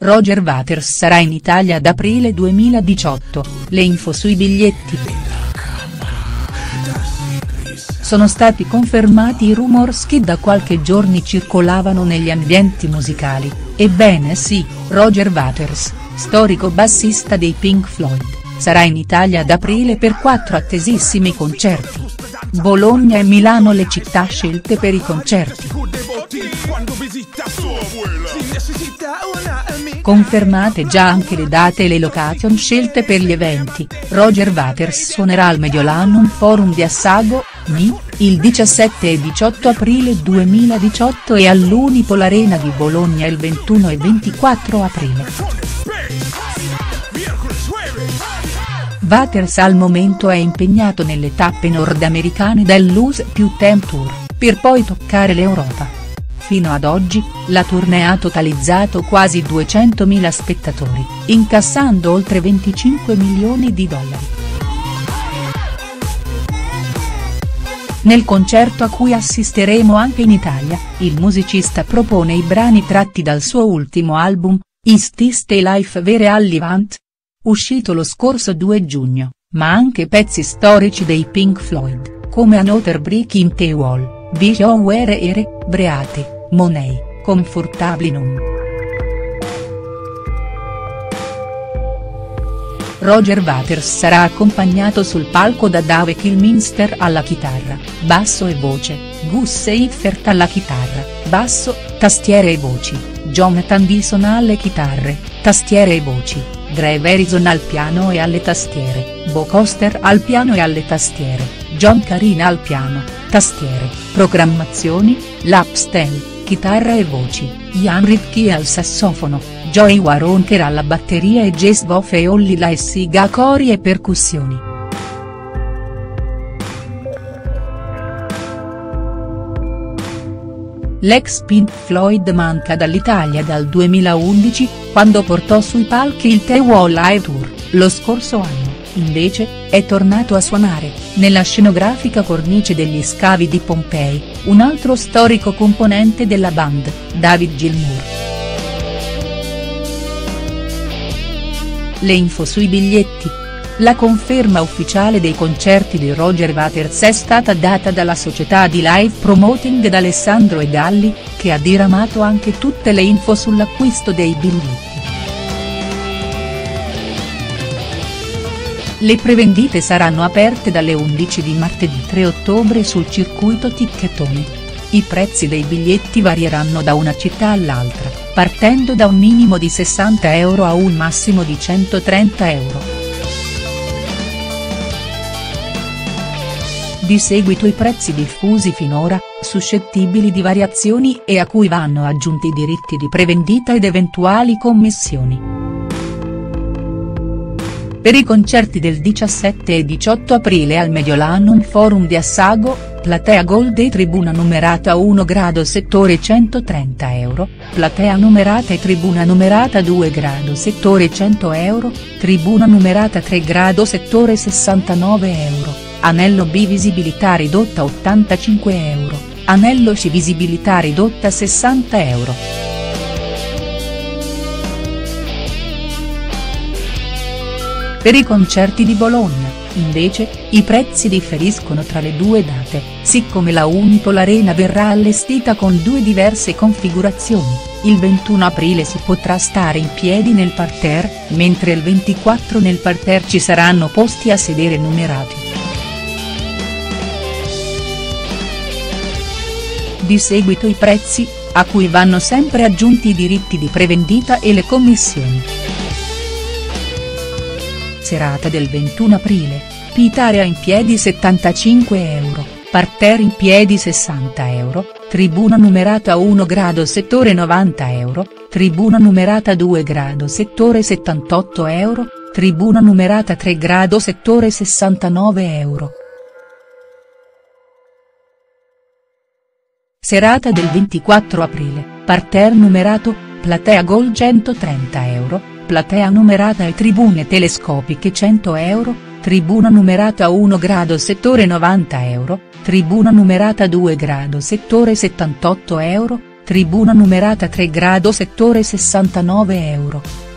Roger Waters sarà in Italia ad aprile 2018, le info sui biglietti. Sono stati confermati i rumors che da qualche giorni circolavano negli ambienti musicali, ebbene sì, Roger Waters, storico bassista dei Pink Floyd, sarà in Italia ad aprile per quattro attesissimi concerti. Bologna e Milano le città scelte per i concerti. Confermate già anche le date e le location scelte per gli eventi, Roger Waters suonerà al Mediolanum Forum di Assago, Mi, il 17 e 18 aprile 2018 e all'Unipol Arena di Bologna il 21 e 24 aprile. Waters al momento è impegnato nelle tappe nordamericane dell'US più Tem Tour, per poi toccare l'Europa. Fino ad oggi, la tournée ha totalizzato quasi 200.000 spettatori, incassando oltre 25 milioni di dollari. Nel concerto a cui assisteremo anche in Italia, il musicista propone i brani tratti dal suo ultimo album, Is This the Life We Really Want? Uscito lo scorso 2 giugno, ma anche pezzi storici dei Pink Floyd, come Another Brick in the Wall, Vision Where Ere, Breate. Money, Comfortablinum. Roger Waters sarà accompagnato sul palco da Dave Kilminster alla chitarra, basso e voce, Gus Seifert alla chitarra, basso, tastiere e voci, Jonathan Wilson alle chitarre, tastiere e voci, Dre Verizon al piano e alle tastiere, Bo Coster al piano e alle tastiere, John Carina al piano, tastiere, programmazioni, Lapstel chitarra e voci, Ian Ripke al sassofono, Joey Waronker alla batteria e Jess Voff e Olli Laessiga a cori e percussioni. L'ex Pink Floyd manca dall'Italia dal 2011, quando portò sui palchi il The Wall Live Tour, lo scorso anno invece, è tornato a suonare, nella scenografica cornice degli scavi di Pompei, un altro storico componente della band, David Gilmour. Le info sui biglietti. La conferma ufficiale dei concerti di Roger Waters è stata data dalla società di live promoting d'Alessandro e Galli, che ha diramato anche tutte le info sull'acquisto dei biglietti. Le prevendite saranno aperte dalle 11 di martedì 3 ottobre sul circuito Ticchettone. I prezzi dei biglietti varieranno da una città all'altra, partendo da un minimo di 60 euro a un massimo di 130 euro. Di seguito i prezzi diffusi finora, suscettibili di variazioni e a cui vanno aggiunti i diritti di prevendita ed eventuali commissioni. Per i concerti del 17 e 18 aprile al Mediolanum Forum di Assago, platea Gold e tribuna numerata 1 grado settore 130 euro, platea numerata e tribuna numerata 2 grado settore 100 euro, tribuna numerata 3 grado settore 69 euro, anello B visibilità ridotta 85 euro, anello C visibilità ridotta 60 euro. Per i concerti di Bologna, invece, i prezzi differiscono tra le due date, siccome la Unipol Arena verrà allestita con due diverse configurazioni, il 21 aprile si potrà stare in piedi nel parterre, mentre il 24 nel parterre ci saranno posti a sedere numerati. Di seguito i prezzi, a cui vanno sempre aggiunti i diritti di prevendita e le commissioni serata del 21 aprile, Pitarea in piedi 75 euro, parterre in piedi 60 euro, tribuna numerata 1 grado settore 90 euro, tribuna numerata 2 grado settore 78 euro, tribuna numerata 3 grado settore 69 euro. Serata del 24 aprile, parterre numerato, platea Gol 130 euro, platea numerata e tribune telescopiche 100 euro, tribuna numerata 1 grado settore 90 euro, tribuna numerata 2 grado settore 78 euro, tribuna numerata 3 grado settore 69 euro.